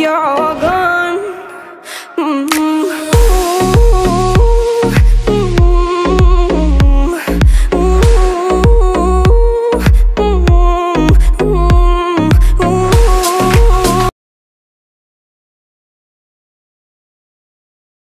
your.